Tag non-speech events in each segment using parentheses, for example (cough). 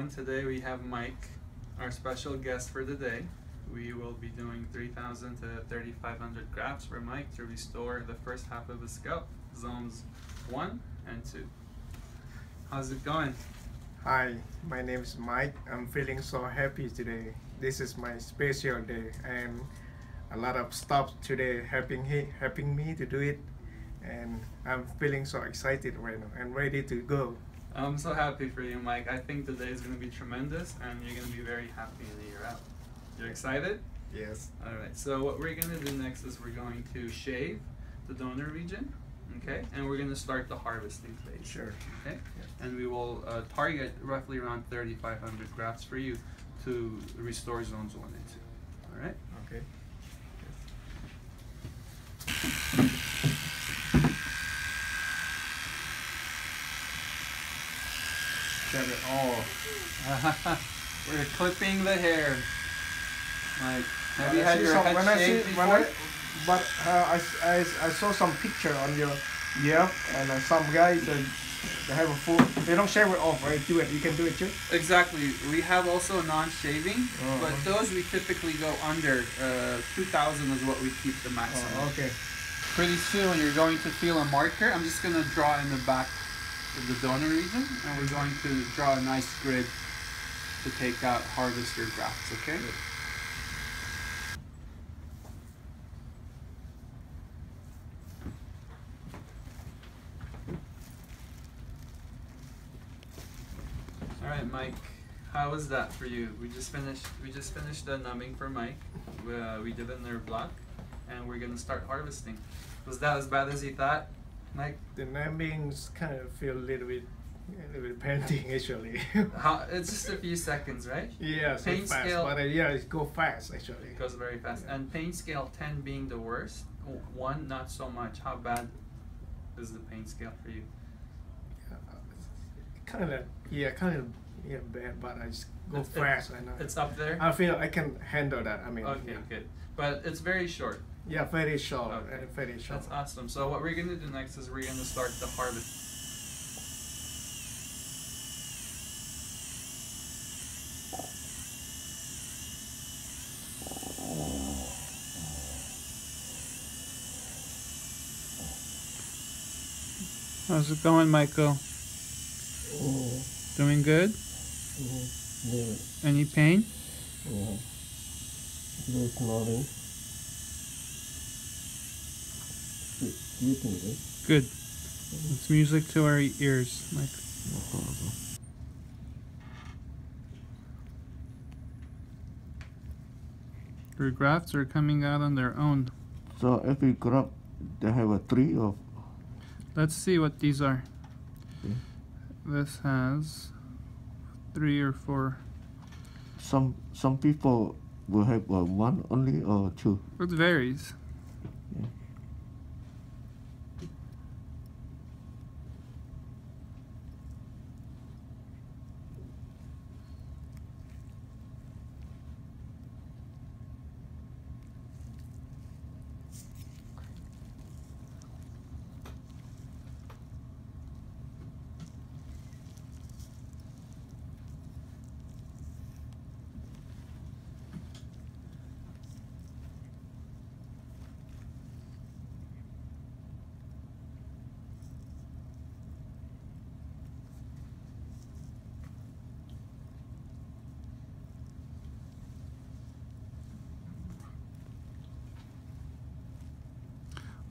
everyone. Today we have Mike, our special guest for the day. We will be doing 3,000 to 3,500 grafts for Mike to restore the first half of his scalp, zones 1 and 2. How's it going? Hi, my name is Mike. I'm feeling so happy today. This is my special day and a lot of stuff today helping he, helping me to do it and I'm feeling so excited right now and ready to go. I'm so happy for you, Mike. I think today is going to be tremendous and you're going to be very happy in a year out. You're excited? Yes. All right. So what we're going to do next is we're going to shave the donor region, okay? And we're going to start the harvesting phase. Sure. Okay? And we will uh, target roughly around 3,500 grafts for you to restore zones 1 and 2. All right? Okay. It all. (laughs) we're clipping the hair. Like, have you I had your some- head when I shaved see, before? when I, but uh, I, I I saw some picture on your yeah and uh, some guys uh, they have a full they don't shave it off right do it you can do it too Exactly. We have also non-shaving, Oh, but those we typically go under. Uh, 2,000 is what we keep the maximum. oh, okay Pretty soon you're going to feel a marker. I'm just going to draw in the back the donor region, and we're going to draw a nice grid to take out harvest your grafts. Okay. Good. All right, Mike. How was that for you? We just finished. We just finished the numbing for Mike. We, uh, we did a nerve block, and we're gonna start harvesting. Was that as bad as you thought, Mike? the namings kind of feel a little bit a little bit painting (laughs) actually How, it's just a few seconds, right? yeah so Pain fast scale- but uh, yeah it go fast actually It goes very fast. Yeah. And pain scale 10 being the worst, 1 not so much. How bad is the pain scale for you? kind of yeah kind of yeah bad but I just go It's- fast I know It's up there? I feel I can handle that I mean Okay, yeah. good. But it's very short. Yeah, very short. Okay. Very short. That's awesome. So what we're gonna do next is we're gonna start the harvest. How's it going, Michael? Oh, Doing good? oh, yeah, Any pain? yeah. There's You can do. Good. It's music to our ears, Mike. No. Your grafts are coming out on their own. So every crop, they have a tree of. Let's see what these are. Okay. This has three or four. Some some people will have uh, one only or two. It varies.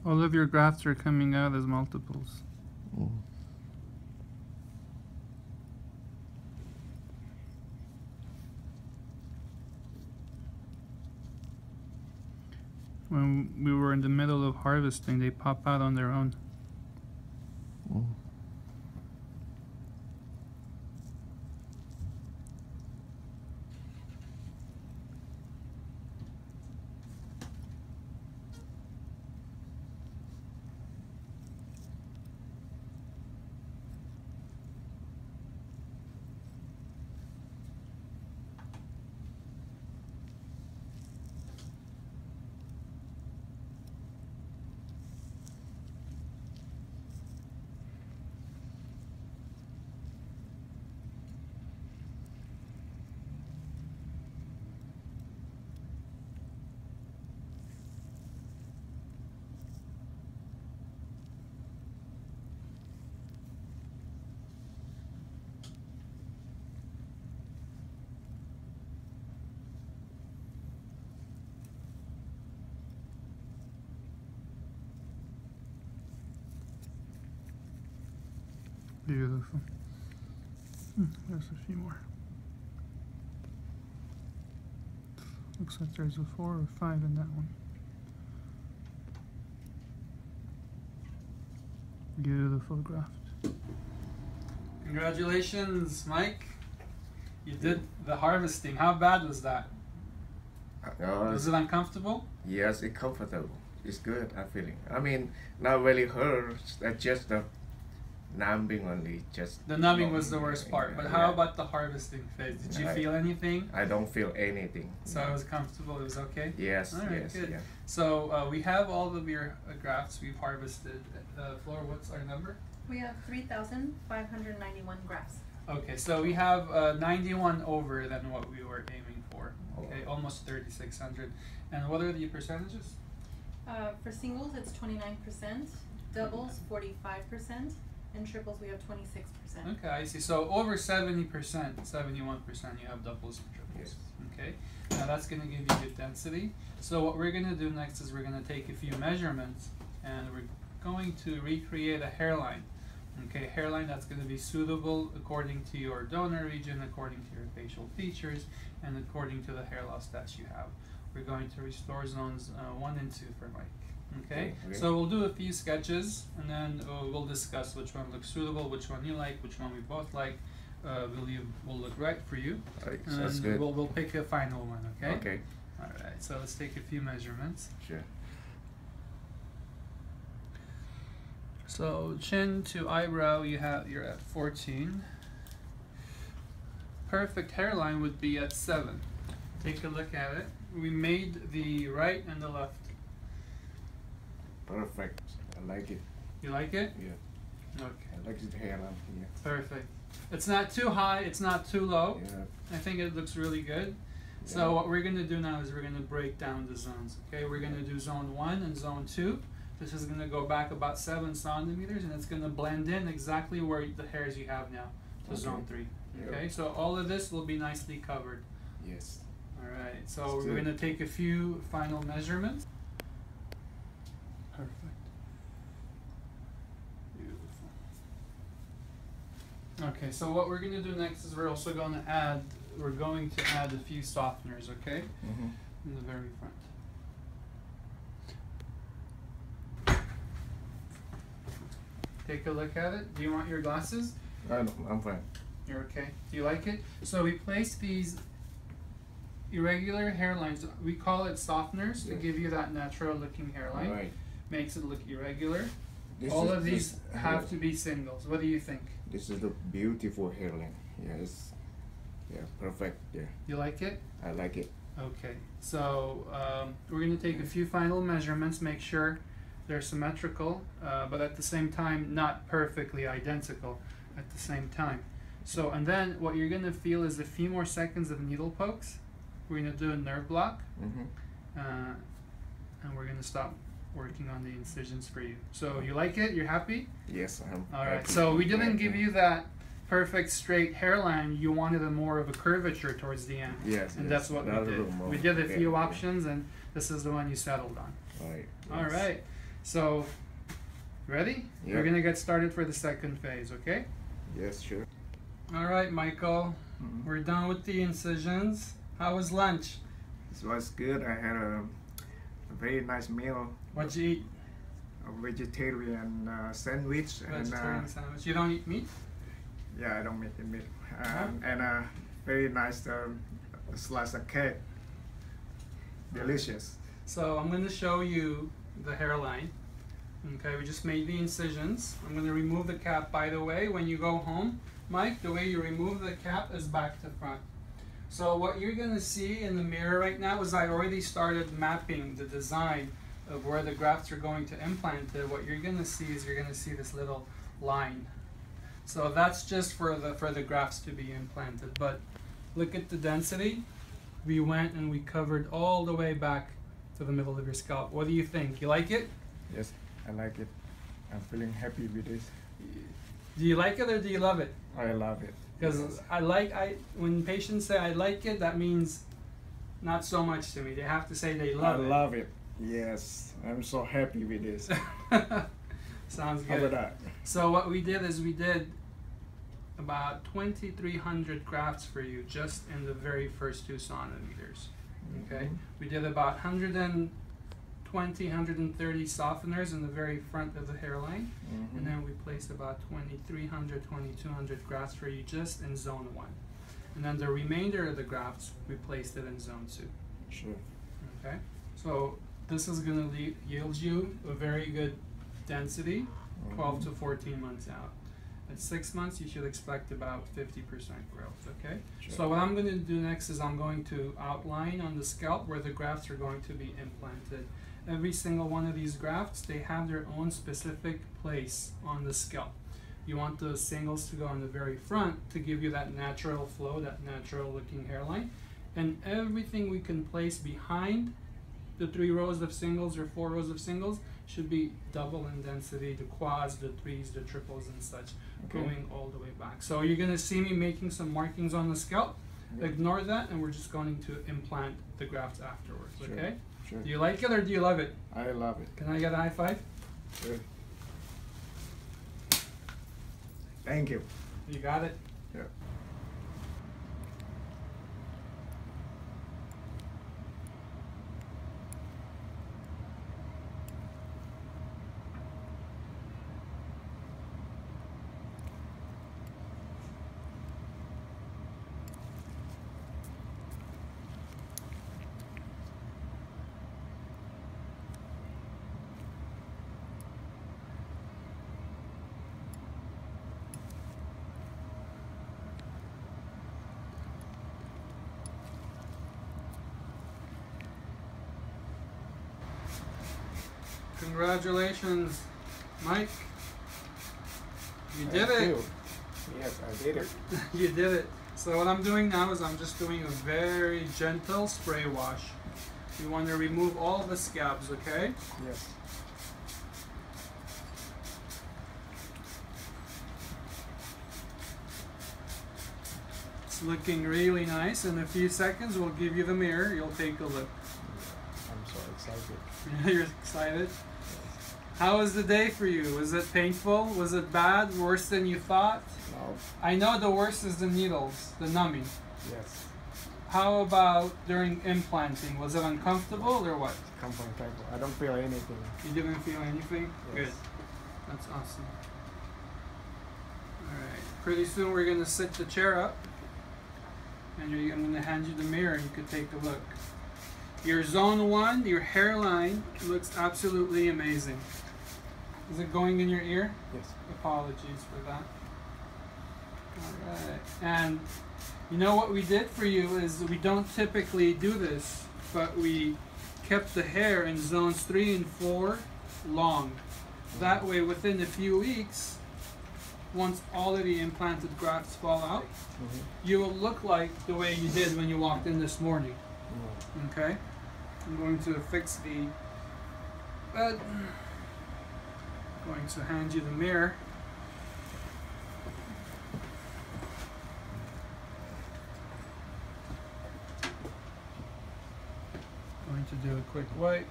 All of your grafts are coming out as multiples. Mm. When we were in the middle of harvesting, they pop out on their own. Beautiful. Hmm, there's a few more. Looks like there's a four or five in that one. Beautiful graft. Congratulations, Mike. You did the harvesting. How bad was that? Uh, Was it uncomfortable? yes, it's comfortable. It's good. I'm feeling. I mean, not really hurts. That's just the numbing only. Just The numbing was the worst part, but how Yeah. about the harvesting phase? Did you I- feel anything? I don't feel anything. So I was comfortable. It was okay. Yes, All right, yes, good. yeah. So uh, we have all of your uh, grafts we've harvested. Uh, Flora, what's our number? We have three thousand five hundred ninety-one grafts. Okay, so we have uh, 91 over than what we were aiming for. Okay, almost 3,600. And what are the percentages? Uh, for singles, it's twenty-nine percent, doubles, forty-five percent, and triples, we have twenty-six percent. Okay, I see. So over 70%, 71% you have doubles and triples. Okay, now that's going to give you good density. So what we're going to do next is we're going to take a few measurements and we're going to recreate a hairline. Okay, hairline that's going to be suitable according to your donor region, according to your facial features, and according to the hair loss that you have. We're going to restore zones uh, one and two for Mike. Okay, Okay, so we'll do a few sketches and then uh, we'll discuss which one looks suitable, which one you like, which one we both like. Uh, believe will look right for you, Right, and good. we'll we'll pick a final one. Okay. Okay, All right. So let's take a few measurements. sure. So chin to eyebrow, you have you're at 14. Perfect hairline would be at seven. Take a look at it. We made the right and the left. Perfect. I like it. You like it? Yeah, Okay. I like the hairline here. Perfect. It's not too high. It's not too low. Yeah. I think it looks really good. Yeah. So what we're gonna do now is we're gonna break down the zones. Okay, we're gonna do zone one and zone two. This is gonna go back about seven centimeters, and it's gonna blend in exactly where the hairs you have now to Okay. zone three. Yep. Okay, so all of this will be nicely covered. Yes. All right, so Let's we're do gonna take a few final measurements. Perfect. Beautiful. Okay, so what we're gonna do next is we're also gonna add, we're going to add a few softeners, okay? Mm-hmm. In the very front. Take a look at it. Do you want your glasses? I I'm fine. You're okay. Do you like it? So we place these irregular hairlines. We call it softeners to give you that natural looking hairline. Right. Makes it look irregular. This All is- of these this- have yeah. to be singles. What do you think? This is the beautiful hairline. Yes. Yeah, perfect. Yeah, You like it? I like it. Okay. So um, we're going to take a few final measurements, make sure they're symmetrical, uh, but at the same time not perfectly identical at the same time. So and then what you're going to feel is a few more seconds of needle pokes. We're going to do a nerve block. Mm-hmm. uh, and we're gonna stop working on the incisions for you. So you like it? You're happy? Yes, I'm. All right. happy. So we didn't give you that perfect straight hairline. You wanted a more of a curvature towards the end, Yes. and yes, that's what we did. We did a Yeah, few yeah. options, and this is the one you settled on. Right. All yes. right. So ready? We're gonna get started for the second phase. Okay. Yes, sure. All right, Michael. Mhm. We're done with the incisions. How was lunch? It was good. I had a very nice meal, What'd you eat? a vegetarian uh, sandwich, and uh, Vegetarian sandwich. You don't eat meat? yeah, I don't make it meat, Huh? um, and a very nice um, slice of cake. Delicious. So I'm going to show you the hairline. Okay, we just made the incisions. I'm going to remove the cap. By the way, when you go home, Mike, the way you remove the cap is back to front. So what you're going to see in the mirror right now is I already started mapping the design of where the grafts are going to implant it. What you're going to see is you're going to see this little line. So that's just for the for the grafts to be implanted. But look at the density. We went and we covered all the way back to the middle of your scalp. What do you think? You like it? Yes, I like it. I'm feeling happy with this. Do you like it or do you love it? I love it. Because I like I when patients say I like it, that means not so much to me. They have to say they love I it. I love it. Yes, I'm so happy with this. (laughs) Sounds good. How about that? So what we did is we did about 2,300 grafts for you just in the very first two centimeters. Mm-hmm. Okay, we did about 120, 130 softeners in the very front of the hairline, Mhm. and then we placed about 2,300, 2,200 grafts for you just in zone one. And then the remainder of the grafts, we placed it in zone two. Sure. Okay, so this is gonna yield you a very good density, twelve to fourteen months out. At six months, you should expect about fifty percent growth, okay? Sure. So what I'm gonna do next is I'm going to outline on the scalp where the grafts are going to be implanted. Every single one of these grafts, they have their own specific place on the scalp. You want the singles to go on the very front to give you that natural flow, that natural looking hairline. And everything we can place behind the three rows of singles or four rows of singles should be double in density, the quads, the threes, the triples and such, Okay. going all the way back. So you're gonna see me making some markings on the scalp. Ignore that and we're just going to implant the grafts afterwards, Sure. okay? Sure. Do you like it or do you love it? I love it. Can I get a high five? Sure. Thank you. You got it? Yeah. Congratulations, Mike. You did Thank it. you. Yes, I did it. (laughs) you did it. So what I'm doing now is I'm just doing a very gentle spray wash. You want to remove all the scabs, okay? Yes. It's looking really nice. In a few seconds, we'll give you the mirror. You'll take a look. I'm so excited. (laughs) You're excited. How was the day for you? Was it painful? Was it bad? Worse than you thought? Now, I know the worst is the needles, the numbing. yes, How about during implanting? Was it uncomfortable or what? comfortable. I don't feel anything. You didn't feel anything? Yes. Good. That's awesome. Alright. Pretty soon we're gonna sit the chair up. And I'm gonna hand you the mirror and you could take a look. Your zone one, your hairline looks absolutely amazing. Is it going in your ear? Yes. Apologies for that. Alright. And you know what we did for you is we don't typically do this, but we kept the hair in zones three and four long. That way, within a few weeks, once all of the implanted grafts fall out, Mm-hmm. you will look like the way you did when you walked in this morning. Okay? I'm going to fix the bed. Going to hand you the mirror. Going to do a quick wipe.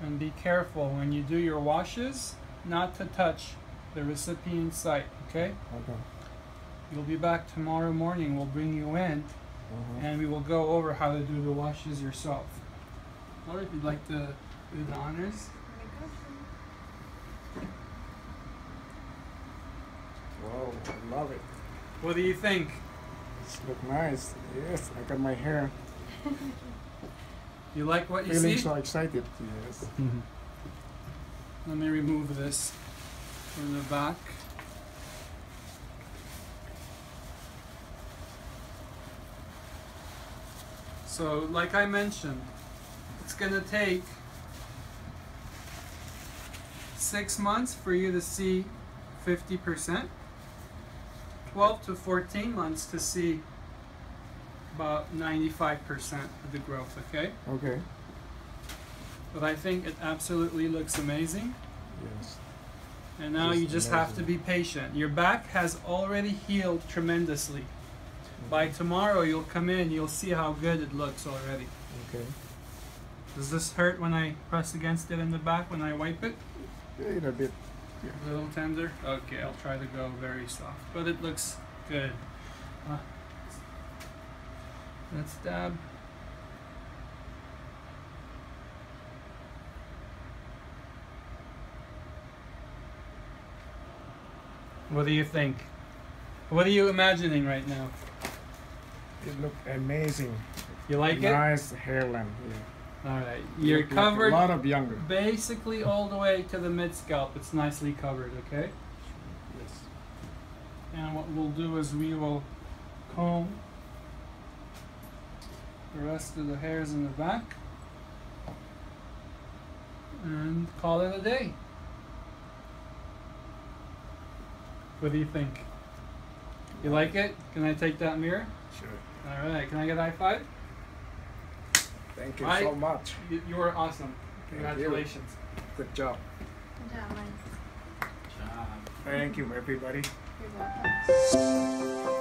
And be careful when you do your washes not to touch the recipient site, okay? Okay. You'll be back tomorrow morning. We'll bring you in Mm-hmm. and we will go over how to do the washes yourself. Or if you'd like to do the honors. Wow, I love it. What do you think? It's look nice. Yes, I got my hair. You like what you Feeling see? Feeling so excited. Yes. Mm-hmm. Let me remove this from the back. So, like I mentioned, it's gonna take six months for you to see 50%, 12 to 14 months to see about 95% of the growth, okay? Okay. But I think it absolutely looks amazing. Yes. And now Just you just have to be patient. Your back has already healed tremendously. Mm-hmm. By tomorrow, you'll come in, you'll see how good it looks already. Okay. Does this hurt when I press against it in the back when I wipe it? A little bit. A little tender? Okay, I'll try to go very soft. But it looks good. Uh, let's dab. What do you think? What are you imagining right now? It look amazing. You like it? nice hairline. Yeah. All right. You're like covered a lot of younger. basically all the way to the mid scalp. It's nicely covered, okay? Yes. And what we'll do is we will comb the rest of the hairs in the back and call it a day. What do you think? You like it? Can I take that mirror? Sure. All right. Can I get a high five? Thank you I- so much. You, you were awesome. Congratulations. Good job. Good job, Mike. Job. Thank you, everybody. You're welcome.